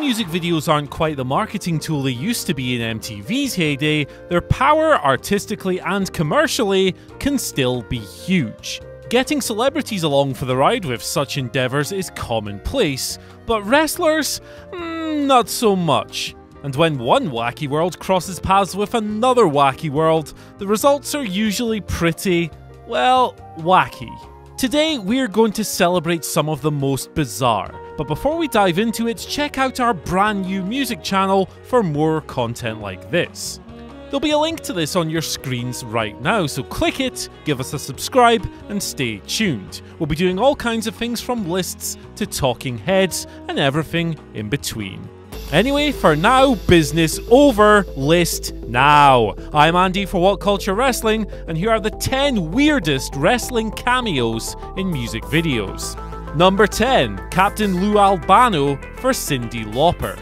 music videos aren't quite the marketing tool they used to be in MTV's heyday, their power artistically and commercially can still be huge. Getting celebrities along for the ride with such endeavours is commonplace, but wrestlers? Mm, not so much. And when one wacky world crosses paths with another wacky world, the results are usually pretty, well, wacky. Today, we're going to celebrate some of the most bizarre, but before we dive into it, check out our brand new music channel for more content like this. There'll be a link to this on your screens right now, so click it, give us a subscribe, and stay tuned. We'll be doing all kinds of things from lists to talking heads and everything in between. Anyway, for now, business over. List now. I'm Andy for What Culture Wrestling, and here are the 10 weirdest wrestling cameos in music videos. Number 10 Captain Lou Albano for Cyndi Lauper.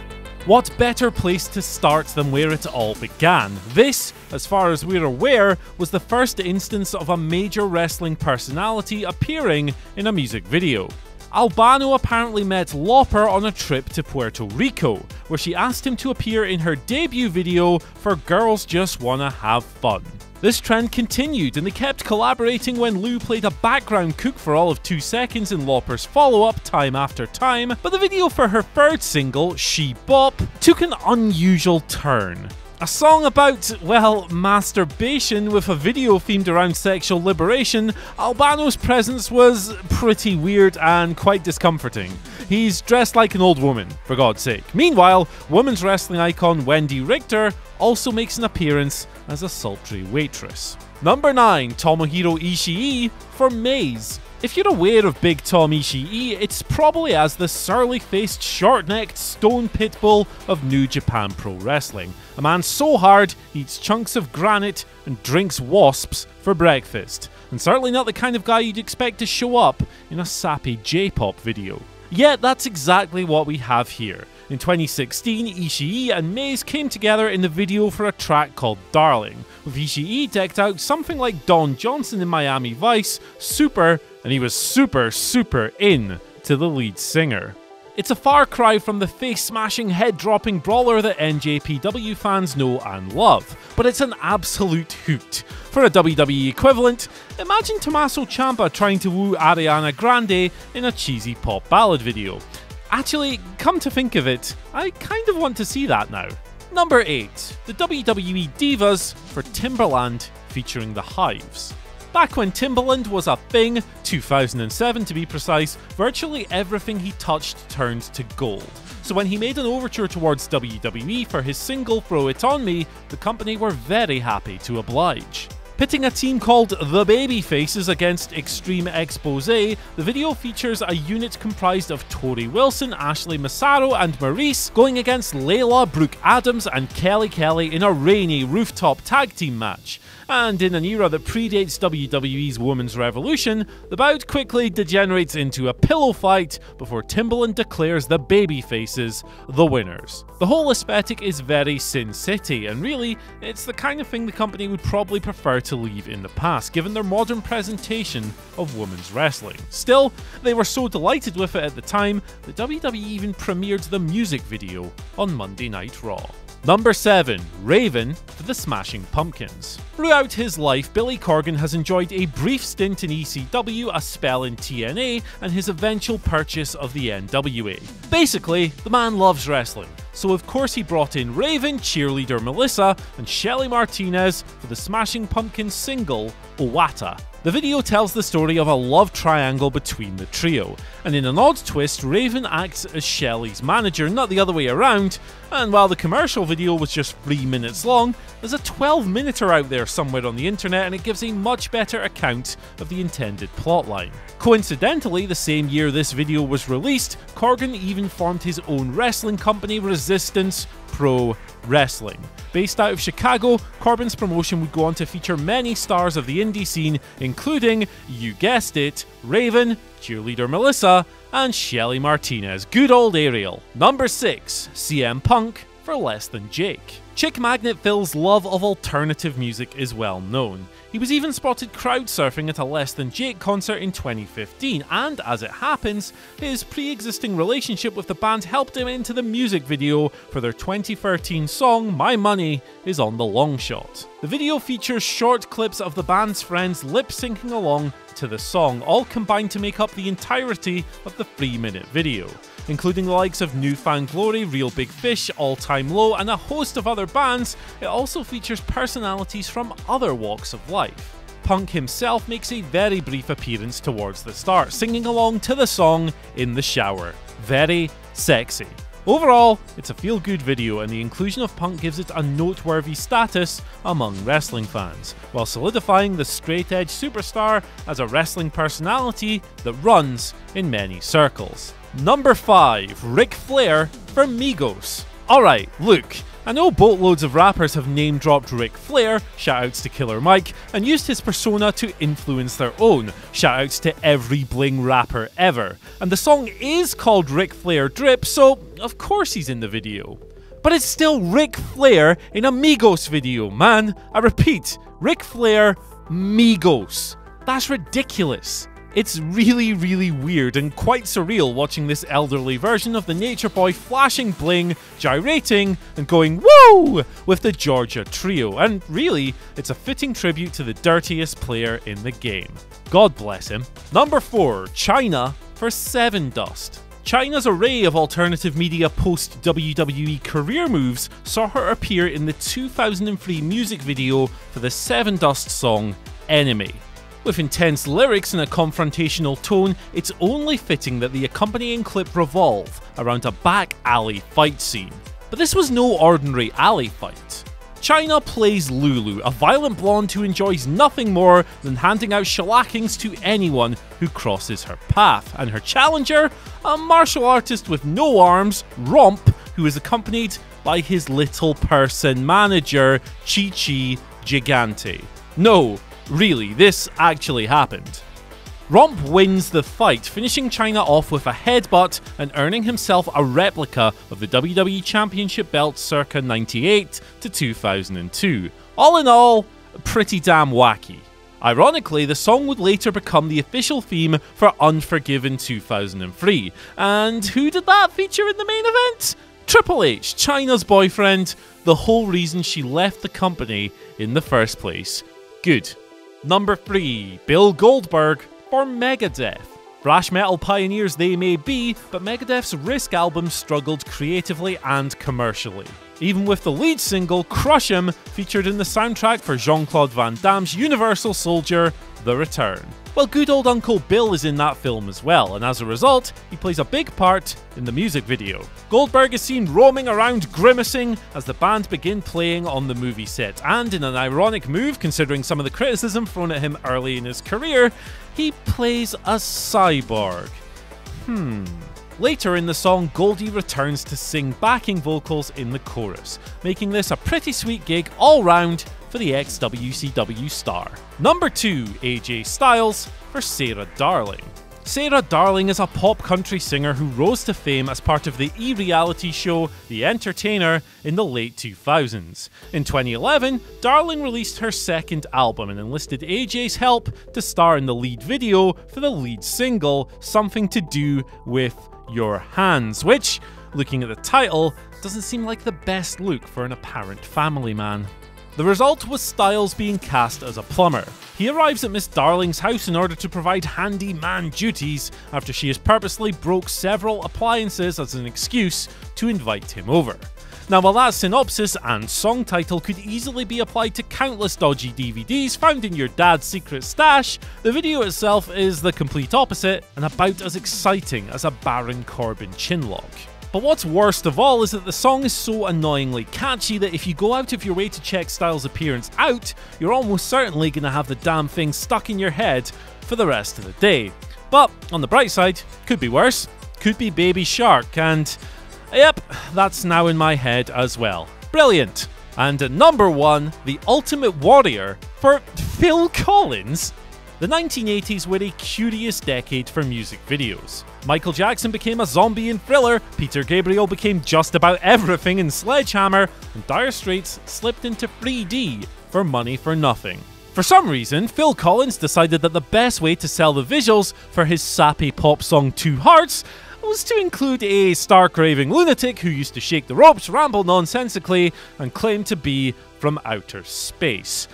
What better place to start than where it all began? This, as far as we're aware, was the first instance of a major wrestling personality appearing in a music video. Albano apparently met Lauper on a trip to Puerto Rico, where she asked him to appear in her debut video for Girls Just Wanna Have Fun. This trend continued and they kept collaborating when Lou played a background cook for all of 2 seconds in Lauper's follow up time after time, but the video for her third single, She Bop, took an unusual turn. A song about, well, masturbation with a video themed around sexual liberation, Albano's presence was pretty weird and quite discomforting. He's dressed like an old woman, for God's sake. Meanwhile, women's wrestling icon Wendi Richter also makes an appearance as a sultry waitress. Number 9 Tomohiro Ishii for Maze. If you're aware of Big Tom Ishii, it's probably as the surly faced, short necked stone pitbull of New Japan Pro Wrestling. A man so hard he eats chunks of granite and drinks wasps for breakfast. And certainly not the kind of guy you'd expect to show up in a sappy J pop video. Yet that's exactly what we have here. In 2016, Ishii and Maze came together in the video for a track called Darling, with Ishii decked out something like Don Johnson in Miami Vice, super, and he was super, super in to the lead singer. It's a far cry from the face smashing, head dropping brawler that NJPW fans know and love, but it's an absolute hoot. For a WWE equivalent, imagine Tommaso Ciampa trying to woo Ariana Grande in a cheesy pop ballad video. Actually, come to think of it, I kind of want to see that now. Number 8. The WWE Divas for Timbaland featuring the Hives. Back when Timbaland was a thing, 2007 to be precise, virtually everything he touched turned to gold. So when he made an overture towards WWE for his single Throw It On Me, the company were very happy to oblige. Pitting a team called The Babyfaces against Extreme Expose, the video features a unit comprised of Torrie Wilson, Ashley Massaro, and Maurice going against Layla, Brooke Adams, and Kelly Kelly in a rainy rooftop tag team match. And in an era that predates WWE's Women's Revolution, the bout quickly degenerates into a pillow fight before Timbaland declares the babyfaces the winners. The whole aesthetic is very Sin City, and really, it's the kind of thing the company would probably prefer to leave in the past, given their modern presentation of women's wrestling. Still, they were so delighted with it at the time that WWE even premiered the music video on Monday Night Raw. Number 7. Raven for the Smashing Pumpkins. Throughout his life, Billy Corgan has enjoyed a brief stint in ECW, a spell in TNA, and his eventual purchase of the NWA. Basically, the man loves wrestling, so of course he brought in Raven, cheerleader Melissa, and Shelly Martinez for the Smashing Pumpkins single, Owata. The video tells the story of a love triangle between the trio, and in an odd twist, Raven acts as Shelly's manager, not the other way around, and while the commercial video was just 3 minutes long, there's a 12 minuter out there somewhere on the internet and it gives a much better account of the intended plotline. Coincidentally, the same year this video was released, Corgan even formed his own wrestling company, Pro Wrestling. Based out of Chicago, Corgan's promotion would go on to feature many stars of the indie scene, including, you guessed it, Raven, cheerleader Melissa, and Shelly Martinez, good old Ariel. Number 6, CM Punk for Less Than Jake. Chick Magnet Phil's love of alternative music is well known. He was even spotted crowd surfing at a Less Than Jake concert in 2015, and as it happens, his pre existing relationship with the band helped him into the music video for their 2013 song My Money is on the Long Shot. The video features short clips of the band's friends lip syncing along to the song, all combined to make up the entirety of the 3 minute video including the likes of New Found Glory, Real Big Fish, All Time Low, and a host of other bands, it also features personalities from other walks of life. Punk himself makes a very brief appearance towards the start, singing along to the song in the shower. Very sexy. Overall, it's a feel good video, and the inclusion of Punk gives it a noteworthy status among wrestling fans, while solidifying the straight edge superstar as a wrestling personality that runs in many circles. Number 5 Ric Flair for Migos. Alright, look, I know boatloads of rappers have name dropped Ric Flair, shoutouts to Killer Mike, and used his persona to influence their own, shoutouts to every bling rapper ever. And the song is called Ric Flair Drip, so of course he's in the video. But it's still Ric Flair in a Migos video, man. I repeat, Ric Flair, Migos. That's ridiculous. It's really, really weird and quite surreal watching this elderly version of the Nature Boy flashing bling, gyrating, and going woo with the Georgia trio, and really, it's a fitting tribute to the dirtiest player in the game. God bless him. Number 4 Chyna for 7 Dust. Chyna's array of alternative media post WWE career moves saw her appear in the 2003 music video for the Sevendust song Enemy. With intense lyrics and a confrontational tone, it's only fitting that the accompanying clip revolve around a back alley fight scene. But this was no ordinary alley fight. Chyna plays Lulu, a violent blonde who enjoys nothing more than handing out shellackings to anyone who crosses her path, and her challenger, a martial artist with no arms, Romp, who is accompanied by his little person manager, Chi Chi Gigante. No, Really, this actually happened. Romp wins the fight, finishing Chyna off with a headbutt and earning himself a replica of the WWE Championship belt circa 98 to 2002. All in all, pretty damn wacky. Ironically, the song would later become the official theme for Unforgiven 2003. And who did that feature in the main event? Triple H, Chyna's boyfriend, the whole reason she left the company in the first place. Good. Number 3 Bill Goldberg for Megadeth. Thrash metal pioneers they may be, but Megadeth's Risk album struggled creatively and commercially. Even with the lead single, Crush 'Em featured in the soundtrack for Jean Claude Van Damme's Universal Soldier The Return. Well, good old Uncle Bill is in that film as well, and as a result, he plays a big part in the music video. Goldberg is seen roaming around grimacing as the band begin playing on the movie set, and in an ironic move considering some of the criticism thrown at him early in his career, he plays a cyborg. Hmm. Later in the song, Goldie returns to sing backing vocals in the chorus, making this a pretty sweet gig all round for the ex WCW star. Number 2, AJ Styles for Sarah Darling. Sarah Darling is a pop country singer who rose to fame as part of the e reality show The Entertainer in the late 2000s. In 2011, Darling released her second album and enlisted AJ's help to star in the lead video for the lead single, Something to Do with Your Hands, which, looking at the title, doesn't seem like the best look for an apparent family man. The result was Styles being cast as a plumber. He arrives at Miss Darling's house in order to provide handyman duties after she has purposely broke several appliances as an excuse to invite him over. Now, while that synopsis and song title could easily be applied to countless dodgy DVDs found in your dad's secret stash, the video itself is the complete opposite and about as exciting as a Baron Corbin chinlock. But what's worst of all is that the song is so annoyingly catchy that if you go out of your way to check Styles' appearance out, you're almost certainly going to have the damn thing stuck in your head for the rest of the day. But on the bright side, could be worse. Could be Baby Shark, and yep, that's now in my head as well. Brilliant! And number one, The Ultimate Warrior for Phil Collins. The 1980s were a curious decade for music videos. Michael Jackson became a zombie in Thriller, Peter Gabriel became just about everything in Sledgehammer, and Dire Straits slipped into 3D for money for nothing. For some reason, Phil Collins decided that the best way to sell the visuals for his sappy pop song Two Hearts was to include a star-craving lunatic who used to shake the ropes, ramble nonsensically, and claim to be from outer space.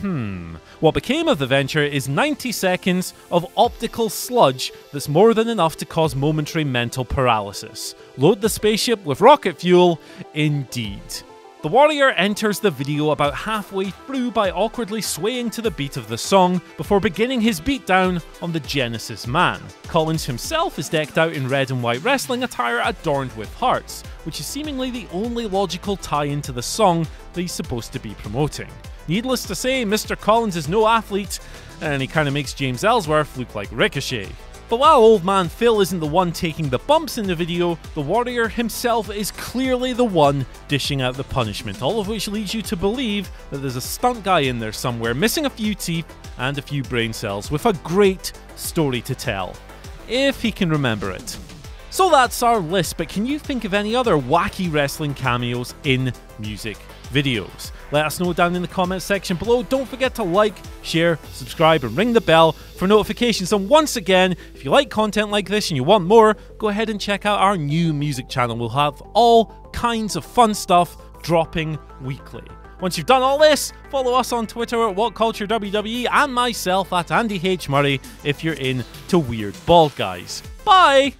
Hmm. What became of the venture is 90 seconds of optical sludge that's more than enough to cause momentary mental paralysis. Load the spaceship with rocket fuel, indeed. The warrior enters the video about halfway through by awkwardly swaying to the beat of the song before beginning his beatdown on the Genesis Man. Collins himself is decked out in red and white wrestling attire adorned with hearts, which is seemingly the only logical tie into the song that he's supposed to be promoting. Needless to say, Mr. Collins is no athlete, and he kind of makes James Ellsworth look like Ricochet. But while old man Phil isn't the one taking the bumps in the video, the warrior himself is clearly the one dishing out the punishment, all of which leads you to believe that there's a stunt guy in there somewhere missing a few teeth and a few brain cells with a great story to tell. If he can remember it. So that's our list, but can you think of any other wacky wrestling cameos in music videos? Let us know down in the comments section below. Don't forget to like, share, subscribe, and ring the bell for notifications. And once again, if you like content like this and you want more, go ahead and check out our new music channel. We'll have all kinds of fun stuff dropping weekly. Once you've done all this, follow us on Twitter at WhatCultureWWE and myself at Andy H. Murray if you're into weird bald guys. Bye!